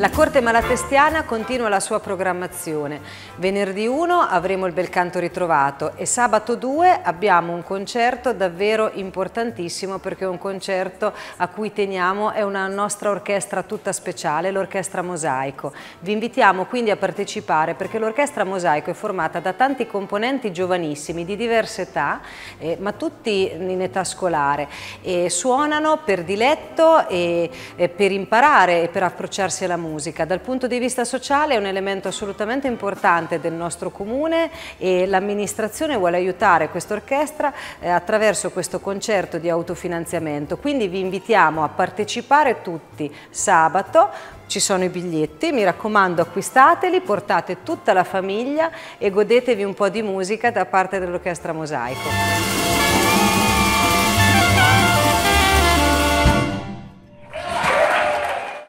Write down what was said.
La Corte Malatestiana continua la sua programmazione. Venerdì 1 avremo il bel canto ritrovato e sabato 2 abbiamo un concerto davvero importantissimo perché è un concerto a cui teniamo, è una nostra orchestra tutta speciale, l'Orchestra Mosaico. Vi invitiamo quindi a partecipare perché l'Orchestra Mosaico è formata da tanti componenti giovanissimi di diverse età, eh, ma tutti in età scolare e suonano per diletto e, e per imparare e per approcciarsi alla musica musica. Dal punto di vista sociale è un elemento assolutamente importante del nostro comune e l'amministrazione vuole aiutare questa orchestra eh, attraverso questo concerto di autofinanziamento. Quindi vi invitiamo a partecipare tutti sabato, ci sono i biglietti, mi raccomando acquistateli, portate tutta la famiglia e godetevi un po' di musica da parte dell'Orchestra Mosaico.